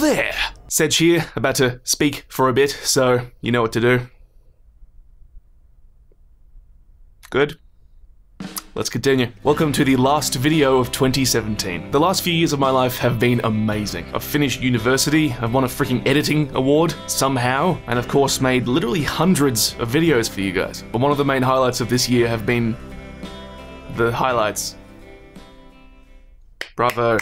There! Sedge here, about to speak for a bit, so you know what to do. Good. Let's continue. Welcome to the last video of 2017. The last few years of my life have been amazing. I've finished university, I've won a freaking editing award, somehow, and of course made literally hundreds of videos for you guys. But one of the main highlights of this year have been the highlights. Bravo.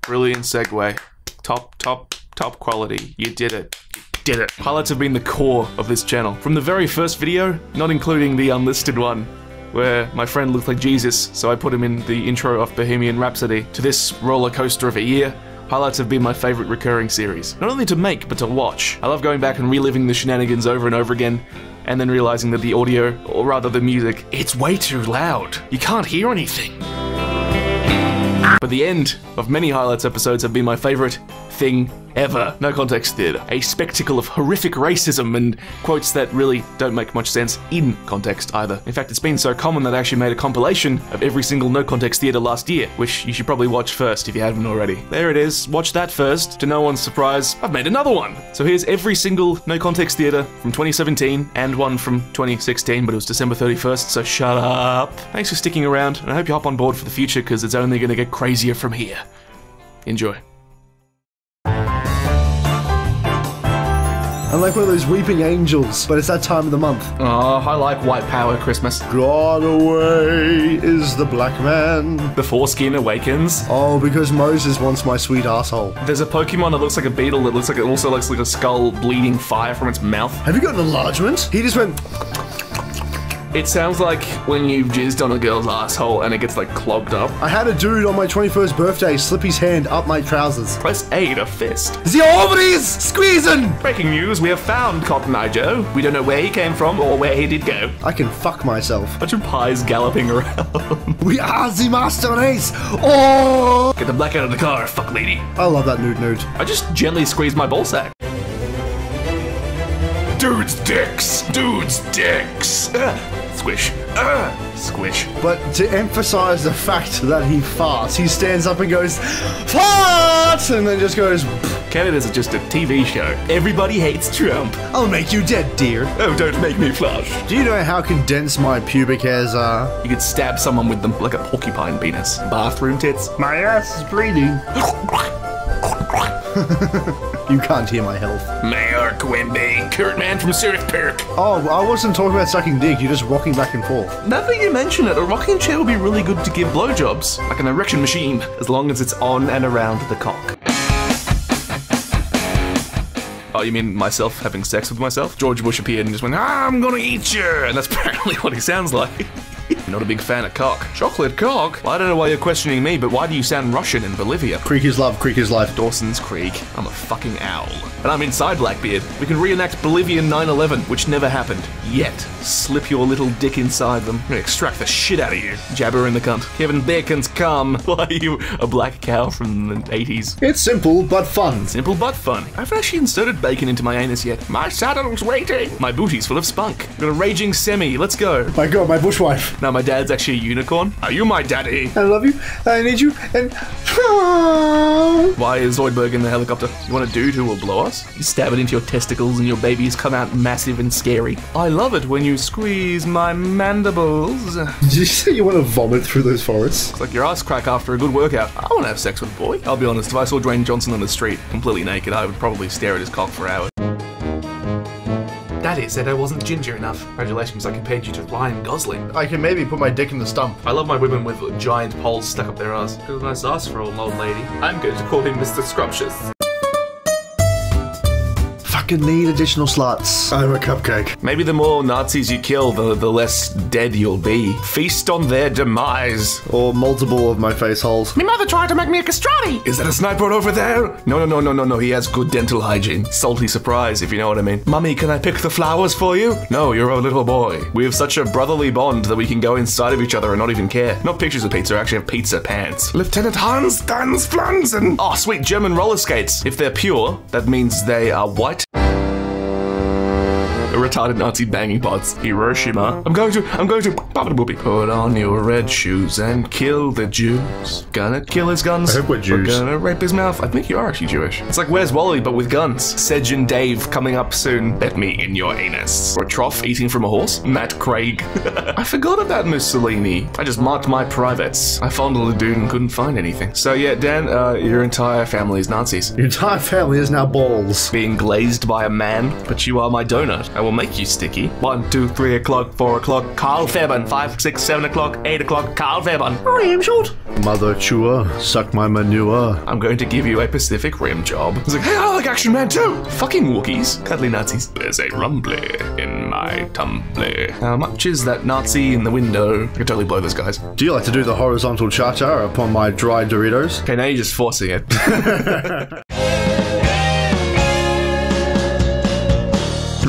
Brilliant segue. Top, top, top quality. You did it. You did it. Pilots have been the core of this channel. From the very first video, not including the unlisted one, where my friend looked like Jesus, so I put him in the intro of Bohemian Rhapsody, to this roller coaster of a year, Highlights have been my favorite recurring series. Not only to make, but to watch. I love going back and reliving the shenanigans over and over again, and then realizing that the audio, or rather the music, it's way too loud. You can't hear anything. But the end of many highlights episodes have been my favorite thing ever. No context theatre. A spectacle of horrific racism and quotes that really don't make much sense in context either. In fact, it's been so common that I actually made a compilation of every single no context theatre last year, which you should probably watch first if you haven't already. There it is. Watch that first. To no one's surprise, I've made another one. So here's every single no context theatre from 2017 and one from 2016, but it was December 31st, so shut up. Thanks for sticking around, and I hope you hop on board for the future because it's only going to get crazier from here. Enjoy. I'm like one of those weeping angels, but it's that time of the month. Oh, I like White Power Christmas. Gone away is the black man. The foreskin awakens. Oh, because Moses wants my sweet asshole. There's a Pokemon that looks like a beetle that looks like it also looks like a skull bleeding fire from its mouth. Have you got an enlargement? He just went. It sounds like when you've jizzed on a girl's asshole and it gets like clogged up. I had a dude on my 21st birthday slip his hand up my trousers. Press A to fist. The ovaries squeezing! Breaking news, we have found Cotton Eye Joe. We don't know where he came from or where he did go. I can fuck myself. Bunch of pies galloping around. We are the master race. Oh! Get the black out of the car, fuck lady. I love that nude nude. I just gently squeezed my ballsack. Dudes' dicks! Dudes' dicks! Squish. Uh, squish. But to emphasize the fact that he farts, he stands up and goes, Fart! And then just goes, Canada's just a TV show. Everybody hates Trump. I'll make you dead, dear. Oh, don't make me flush. Do you know how condensed my pubic hairs are? You could stab someone with them like a porcupine penis. Bathroom tits. My ass is bleeding. you can't hear my health. Mayor Quimby, Kurt Man from Surf Park. Oh, I wasn't talking about sucking dick, you're just rocking back and forth. Now that you mention it, a rocking chair would be really good to give blowjobs, like an erection machine, as long as it's on and around the cock. Oh, you mean myself having sex with myself? George Bush appeared and just went, ah, I'm gonna eat you! And that's apparently what he sounds like. Not a big fan of cock. Chocolate cock? Well, I don't know why you're questioning me, but why do you sound Russian in Bolivia? Creek is love, creek is life. Dawson's Creek. I'm a fucking owl. And I'm inside Blackbeard. We can reenact Bolivian 9-11, which never happened. Yet. Slip your little dick inside them. I'm gonna extract the shit out of you. Jabber in the cunt. Kevin Bacon's come. Why are you a black cow from the 80s? It's simple but fun. Simple but fun. I haven't actually inserted bacon into my anus yet. My saddle's waiting. My booty's full of spunk. Got a raging semi. Let's go. My god, my bushwife. Now my dad's actually a unicorn. Are you my daddy? I love you, I need you, and. Why is Zoidberg in the helicopter? You want a dude who will blow us? You stab it into your testicles and your babies come out massive and scary. I love it when you squeeze my mandibles. Did you say you want to vomit through those forests? It's like your ass crack after a good workout. I want to have sex with a boy. I'll be honest, if I saw Dwayne Johnson on the street, completely naked, I would probably stare at his cock for hours. Daddy said I wasn't ginger enough. Congratulations, I compared you to Ryan Gosling. I can maybe put my dick in the stump. I love my women with giant poles stuck up their ass. Got a nice ass for an old lady. I'm going to call him Mr. Scrumptious. Fucking need additional slots. I'm a cupcake. Maybe the more Nazis you kill, the, the less dead you'll be. Feast on their demise. Or multiple of my face holes. My mother tried to make me a castrati. Is that a sniper over there? No, no, no, no, no, no. He has good dental hygiene. Salty surprise, if you know what I mean. Mummy, can I pick the flowers for you? No, you're a little boy. We have such a brotherly bond that we can go inside of each other and not even care. Not pictures of pizza, I actually have pizza pants. Lieutenant Hans Ganz Flansen. Oh, sweet German roller skates. If they're pure, that means they are white. Retarded Nazi banging pots. Hiroshima. I'm going to, I'm going to, put on your red shoes and kill the Jews. Gonna kill his guns. I hope we're Jews. gonna rape his mouth. I think you are actually Jewish. It's like Where's Wally, but with guns. Sedge and Dave coming up soon. Bet me in your anus. Or a trough eating from a horse. Matt Craig. I forgot about Mussolini. I just marked my privates. I fondled a dude and couldn't find anything. So yeah, Dan, uh, your entire family is Nazis. Your entire family is now balls. Being glazed by a man, but you are my donut. I will make you sticky. One, two, three o'clock, four o'clock. Carl Fairbairn. Five, six, seven o'clock, eight o'clock. Carl Fairbairn. I am short. Mother chewer, suck my manure. I'm going to give you a Pacific Rim job. He's like, hey, I like Action Man too. Fucking Wookiees. Cuddly Nazis. There's a rumbly in my tumbly. How much is that Nazi in the window? I could totally blow those guys. Do you like to do the horizontal cha-cha upon my dry Doritos? Okay, now you're just forcing it.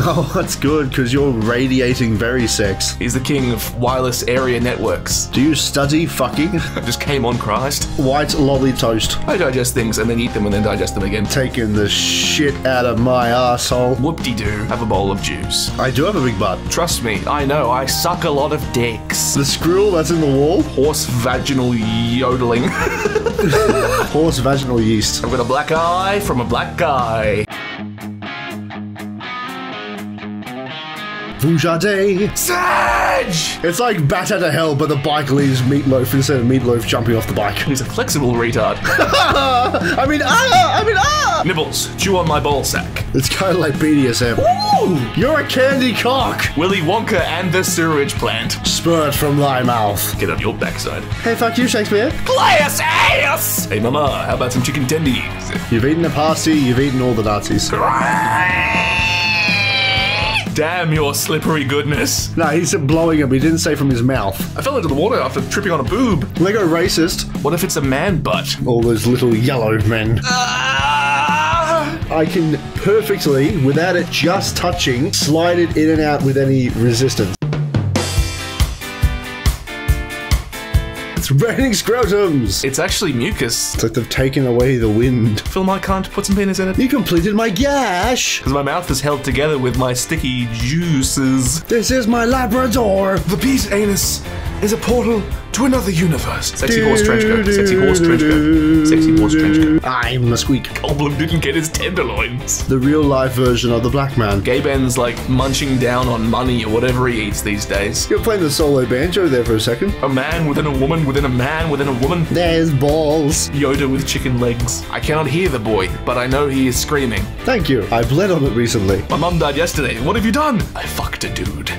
Oh, that's good, because you're radiating very sex. He's the king of wireless area networks. Do you study fucking? I just came on Christ. White lolly toast. I digest things and then eat them and then digest them again. Taking the shit out of my asshole. Whoop-de-doo. Have a bowl of juice. I do have a big butt. Trust me, I know. I suck a lot of dicks. The squirrel that's in the wall, Horse vaginal yodeling. horse vaginal yeast. I've got a black eye from a black guy. Vujade. Sedge! It's like Bat Out of Hell, but the bike leaves Meatloaf instead of Meatloaf jumping off the bike. He's a flexible retard. I mean, ah! I mean, ah! Nibbles, chew on my ball sack. It's kind of like BDSM. Ooh! You're a candy cock! Willy Wonka and the sewage plant. Spurt from thy mouth. Get on your backside. Hey, fuck you, Shakespeare. Glass ass! Hey mama, how about some chicken tendies? You've eaten a pasty, you've eaten all the Nazis. Damn your slippery goodness. No, he's blowing him. He didn't say from his mouth. I fell into the water after tripping on a boob. Lego racist. What if it's a man butt? All those little yellow men. Ah! I can perfectly, without it just touching, slide it in and out with any resistance. It's raining scrotums! It's actually mucus. It's like they've taken away the wind. Film I can't put some penis in it. You completed my gash! Because my mouth is held together with my sticky juices. This is my Labrador! The beast anus is a portal to another universe. Sexy horse trench coat. Sexy horse trench coat. Sexy horse trench coat. I'm a squeak. Goldblum didn't get his tenderloins. The real life version of the black man. Gay Ben's like munching down on money or whatever he eats these days. You're playing the solo banjo there for a second. A man within a woman within a man within a woman. There's balls. Yoda with chicken legs. I cannot hear the boy, but I know he is screaming. Thank you. I bled on it recently. My mum died yesterday. What have you done? I fucked a dude.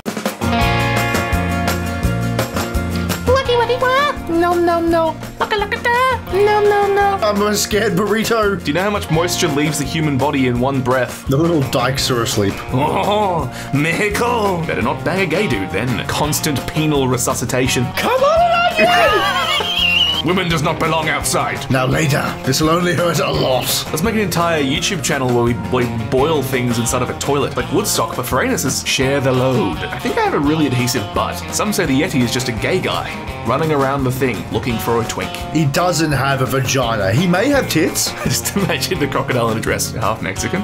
Wadi wadi wah. No no no. Laka laka da. No no no. I'm a scared burrito. Do you know how much moisture leaves the human body in one breath? The little dykes are asleep. Oh, Mexico! Better not bang a gay dude then. Constant penal resuscitation. Come on, Women does not belong outside. Now later, this will only hurt a lot. Let's make an entire YouTube channel where we, we boil things inside of a toilet, like Woodstock, but for anuses, share the load. I think I have a really adhesive butt. Some say the Yeti is just a gay guy, running around the thing, looking for a twink. He doesn't have a vagina. He may have tits. Just imagine the crocodile in a dress, half Mexican.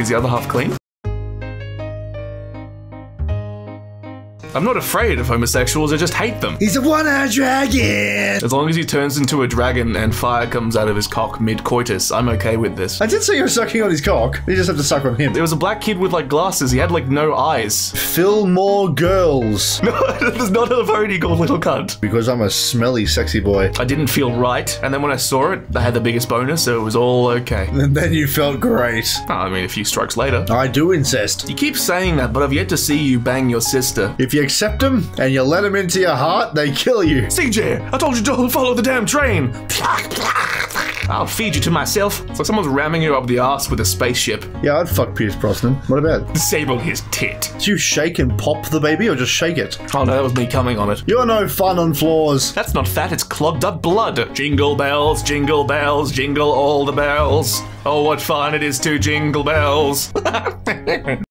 Is the other half clean? I'm not afraid of homosexuals, I just hate them. He's a one-eyed dragon. As long as he turns into a dragon and fire comes out of his cock mid coitus, I'm okay with this. I did say you were sucking on his cock. You just have to suck on him. There was a black kid with like glasses, he had like no eyes. Fillmore girls. No, there's not a pony called Little Cunt. Because I'm a smelly, sexy boy. I didn't feel right, and then when I saw it, I had the biggest bonus, so it was all okay. And then you felt great. Oh, I mean, a few strokes later. I do incest. You keep saying that, but I've yet to see you bang your sister. If you accept them and you let them into your heart, they kill you. CJ, I told you to follow the damn train. I'll feed you to myself. It's like someone's ramming you up the ass with a spaceship. Yeah, I'd fuck Pierce Brosnan. What about? Disable his tit. Do you shake and pop the baby or just shake it? Oh no, that was me coming on it. You're no fun on floors. That's not fat, it's clogged up blood. Jingle bells, jingle bells, jingle all the bells. Oh, what fun it is to jingle bells.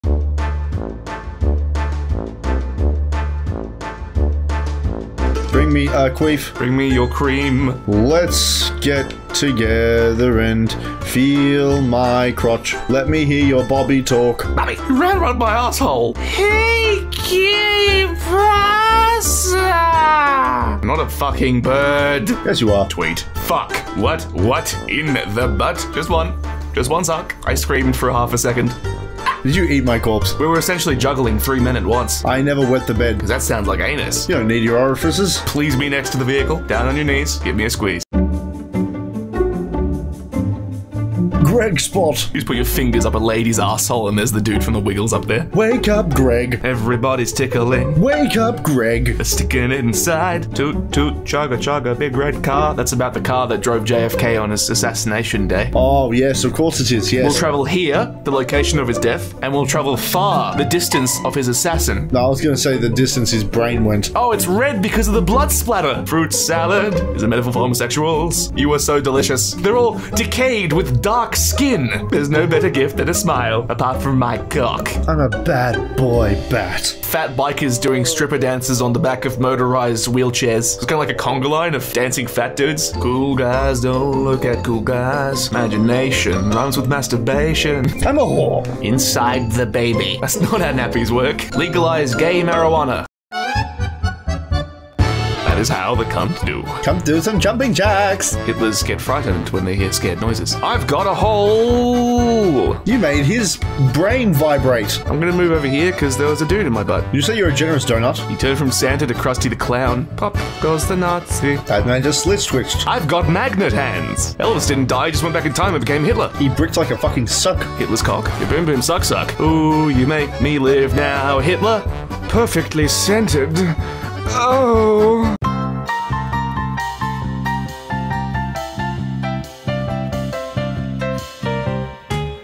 me a queef. Bring me your cream. Let's get together and feel my crotch. Let me hear your Bobby talk. Bobby, you ran around my asshole. Hey, Keeprasa! Not a fucking bird. Yes, you are. Tweet. Fuck. What? What? In the butt? Just one. Just one suck. I screamed for half a second. Did you eat my corpse? We were essentially juggling three men at once. I never wet the bed. That sounds like anus. You don't need your orifices. Please be next to the vehicle. Down on your knees. Give me a squeeze. Greg Spot. You just put your fingers up a lady's asshole and there's the dude from the Wiggles up there. Wake up, Greg. Everybody's tickling. Wake up, Greg. Sticking it inside. Toot toot chugga chugga big red car. That's about the car that drove JFK on his assassination day. Oh, yes, of course it is, yes. We'll travel here, the location of his death, and we'll travel far, the distance of his assassin. no, I was going to say the distance his brain went. Oh, it's red because of the blood splatter. Fruit salad is a metaphor for homosexuals. You are so delicious. They're all decayed with dark skin. There's no better gift than a smile, apart from my cock. I'm a bad boy bat. Fat bikers doing stripper dances on the back of motorized wheelchairs. It's kind of like a conga line of dancing fat dudes. Cool guys don't look at cool guys. Imagination rhymes with masturbation. I'm a whore. Inside the baby. That's not how nappies work. Legalize gay marijuana. That is how the cunt do. Come do some jumping jacks. Hitlers get frightened when they hear scared noises. I've got a hole! You made his brain vibrate. I'm gonna move over here because there was a dude in my butt. You say you're a generous donut? He turned from Santa to Krusty the Clown. Pop goes the Nazi. That man just slit switched. I've got magnet hands. Elvis didn't die, he just went back in time and became Hitler. He bricked like a fucking suck. Hitler's cock. Your boom boom suck suck. Ooh, you make me live now, Hitler. Perfectly centered. Oh.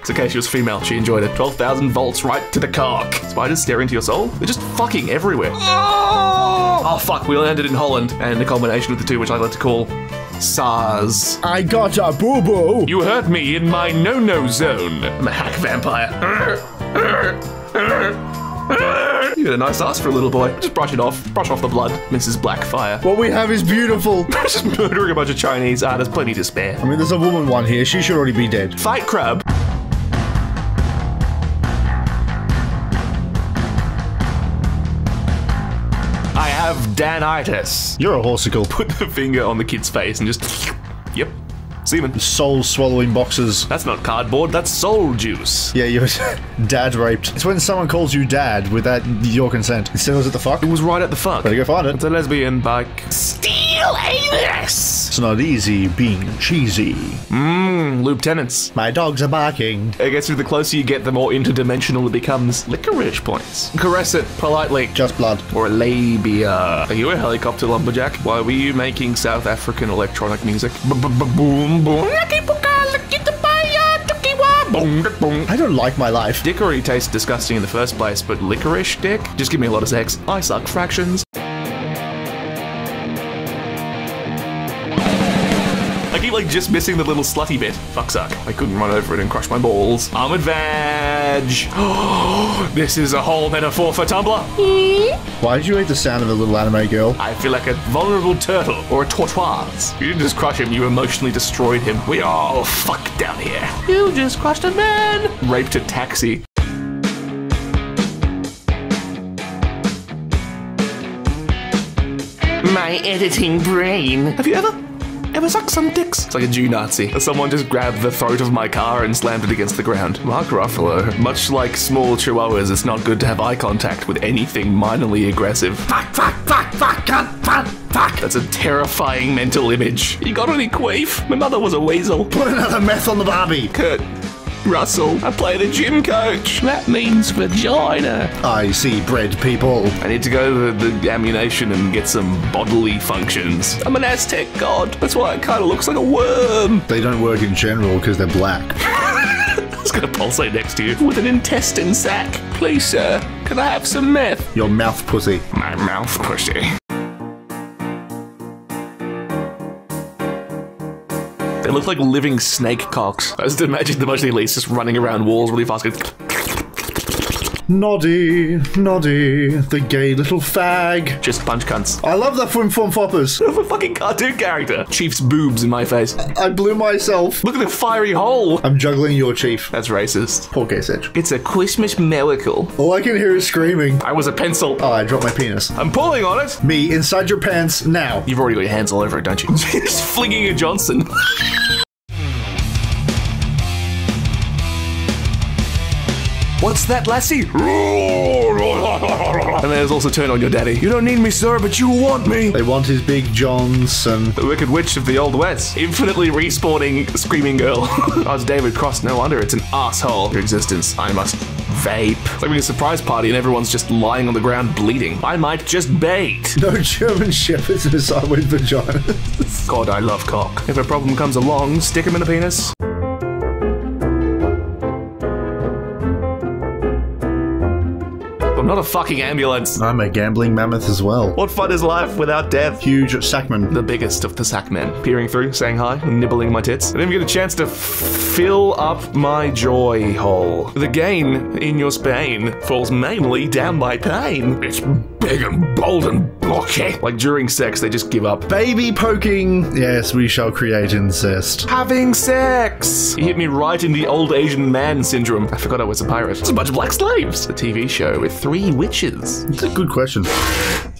It's okay, she was female. She enjoyed it. 12,000 volts right to the cock. Spiders stare into your soul? They're just fucking everywhere. Oh, oh fuck, we landed in Holland. And a combination of the two, which I like to call SARS. I got a boo boo. You hurt me in my no-no zone. I'm a hack vampire. You got a nice ass for a little boy. Just brush it off. Brush off the blood, Mrs. Blackfire. What we have is beautiful. Just murdering a bunch of Chinese. Ah, there's plenty to spare. I mean, there's a woman one here. She should already be dead. Fight crab. Danitis. You're a horseicle. Put the finger on the kid's face and just. Yep. Semen. Soul swallowing boxes. That's not cardboard, that's soul juice. Yeah, you're dad raped. It's when someone calls you dad without your consent. Instead, was it the fuck? It was right at the fuck. Better go find it. It's a lesbian bike. Steal anus! It's not easy being cheesy. Mmm, lieutenants. My dogs are barking. I guess the closer you get, the more interdimensional it becomes. Licorice points. Caress it politely. Just blood. Or a labia. Are you a helicopter lumberjack? Why were you making South African electronic music? Boom, boom. Lucky puka, lucky to buy ya, tuki wa. Boom, boom. I don't like my life. Dickory tastes disgusting in the first place, but licorice dick? Just give me a lot of sex. I suck fractions. Like just missing the little slutty bit. Fuck suck. I couldn't run over it and crush my balls. Armored vag. this is a whole metaphor for Tumblr. Why did you hate the sound of a little anime girl? I feel like a vulnerable turtle or a tortoise. You didn't just crush him, you emotionally destroyed him. We are all fucked down here. You just crushed a man. Raped a taxi. My editing brain. Have you ever? Ever like some dicks? It's like a Jew Nazi. Someone just grabbed the throat of my car and slammed it against the ground. Mark Ruffalo. Much like small chihuahuas, it's not good to have eye contact with anything minorly aggressive. Fuck, fuck, fuck, fuck, fuck, fuck, fuck. That's a terrifying mental image. You got any queef? My mother was a weasel. Put another meth on the Barbie. Kurt Russell. I play the gym coach. That means vagina. I see bread people. I need to go to the, the ammunition and get some bodily functions. I'm an Aztec god. That's why it kind of looks like a worm. They don't work in general because they're black. It's gonna pulsate next to you with an intestine sac. Please, sir, can I have some meth? Your mouth pussy. My mouth pussy. They look like living snake cocks. I just imagine the mostly least just running around walls really fast. Noddy, Noddy, the gay little fag. Just punch cunts. I love that from Form Floppers. of a fucking cartoon character. Chief's boobs in my face. I blew myself. Look at the fiery hole. I'm juggling your chief. That's racist. Poor gay Sedge. It's a Christmas miracle. All I can hear is screaming. I was a pencil. Oh, I dropped my penis. I'm pulling on it. Me inside your pants now. You've already got your hands all over it, don't you? Just flinging a Johnson. What's that, lassie? And there's also turn on your daddy. You don't need me, sir, but you want me. They want his big Johnson. The Wicked Witch of the Old West. Infinitely respawning Screaming Girl. oh, it's David Cross. No wonder it's an asshole. Your existence. I must vape. It's like being a surprise party and everyone's just lying on the ground bleeding. I might just bait. No German shepherds in a sideways vagina. God, I love cock. If a problem comes along, stick him in the penis. I'm not a fucking ambulance. I'm a gambling mammoth as well. What fun is life without death? Huge Sackman. The biggest of the sackmen. Peering through, saying hi, nibbling my tits. I didn't even get a chance to fill up my joy hole. The gain in your Spain falls mainly down my pain. It's big and bold and blocky. Like during sex, they just give up. Baby poking. Yes, we shall create incest. Having sex! He hit me right in the old Asian man syndrome. I forgot I was a pirate. It's a bunch of black slaves. A TV show with three witches. It's a good question.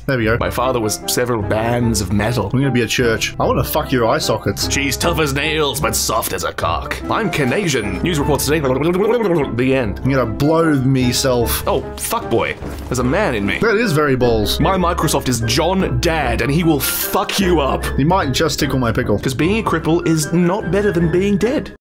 There we go. My father was several bands of metal. I'm gonna be a church. I wanna fuck your eye sockets. She's tough as nails, but soft as a cock. I'm Canadian. News reports today. The end. I'm gonna blow me self. Oh, fuckboy. There's a man in me. That is very balls. My Microsoft is John Dad, and he will fuck you up. He might just tickle my pickle. Because being a cripple is not better than being dead.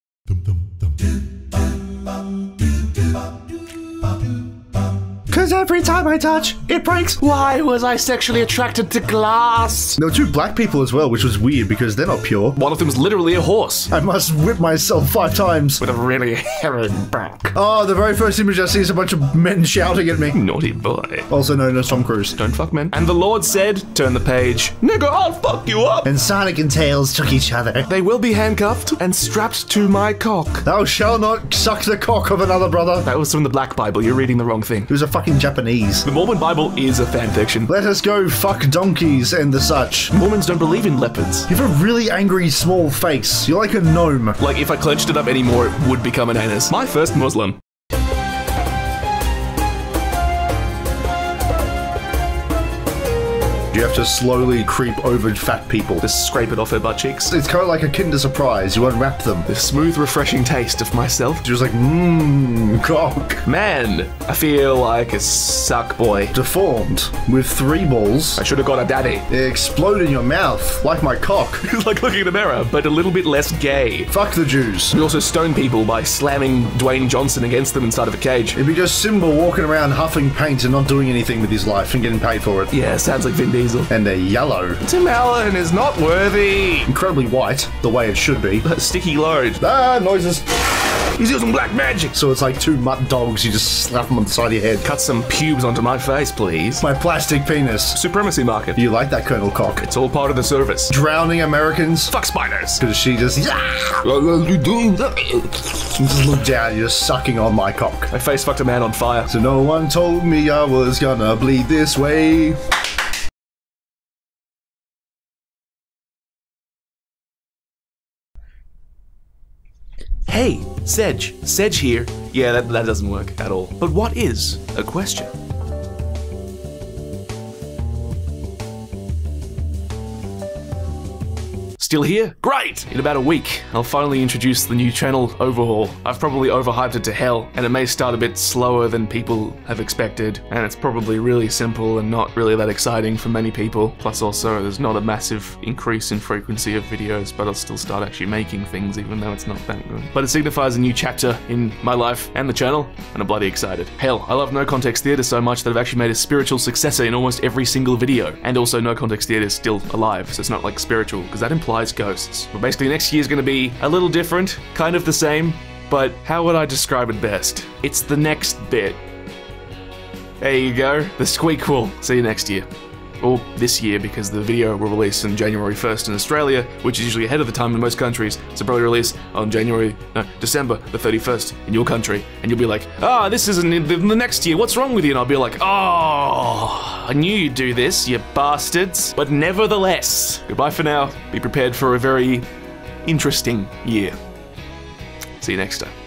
Cause every time I touch, it breaks. Why was I sexually attracted to glass? There were two black people as well, which was weird because they're not pure. One of them's literally a horse I must whip myself five times. with a really hairy back. Oh, the very first image I see is a bunch of men shouting at me. Naughty boy. Also known as Tom Cruise. Don't fuck men. And the Lord said, turn the page, nigga, I'll fuck you up. And Sonic and Tails took each other. They will be handcuffed and strapped to my cock. Thou shalt not suck the cock of another brother. That was from the Black Bible. You're reading the wrong thing. He was a fucking Japanese. The Mormon Bible is a fan fiction. Let us go fuck donkeys and the such. Mormons don't believe in leopards. You have a really angry small face. You're like a gnome. Like, if I clenched it up anymore, it would become an anus. My first Muslim. You have to slowly creep over fat people. Just scrape it off her butt cheeks. It's kind of like a Kinder Surprise. You unwrap them. The smooth, refreshing taste of myself. She was like, mmm, cock. Man, I feel like a suck boy. Deformed, with three balls. I should have got a daddy. They explode in your mouth, like my cock. It's like looking in the mirror, but a little bit less gay. Fuck the Jews. We also stone people by slamming Dwayne Johnson against them inside of a cage. It'd be just Simba walking around huffing paint and not doing anything with his life and getting paid for it. Yeah, sounds like Vin Diesel. And they're yellow. Tim Allen is not worthy. Incredibly white, the way it should be. A sticky load. Ah, noises. He's using black magic. So it's like two mutt dogs, you just slap them on the side of your head. Cut some pubes onto my face, please. My plastic penis. Supremacy market. You like that, Colonel Cock? It's all part of the service. Drowning Americans? Fuck spiders. Because she just, you doing that? just look down, you're sucking on my cock. I face fucked a man on fire. So no one told me I was gonna bleed this way. Hey, Sedge. Sedge here. Yeah, that, that doesn't work at all. But what is a question? Still here? Great! In about a week, I'll finally introduce the new channel overhaul. I've probably overhyped it to hell, and it may start a bit slower than people have expected, and it's probably really simple and not really that exciting for many people. Plus also, there's not a massive increase in frequency of videos, but I'll still start actually making things even though it's not that good. But it signifies a new chapter in my life and the channel, and I'm bloody excited. Hell, I love No Context Theatre so much that I've actually made a spiritual successor in almost every single video. And also, No Context Theatre is still alive, so it's not like spiritual, because that implies ghosts. But basically, next year's gonna be a little different, kind of the same, but how would I describe it best? It's the next bit. There you go, the squeakquel. See you next year. Or this year because the video will release on January 1st in Australia, which is usually ahead of the time in most countries. So probably release on January, no, December the 31st in your country, and you'll be like, ah, this isn't in the, the next year. What's wrong with you? And I'll be like, oh, I knew you'd do this, you bastards. But nevertheless, goodbye for now. Be prepared for a very interesting year. See you next time.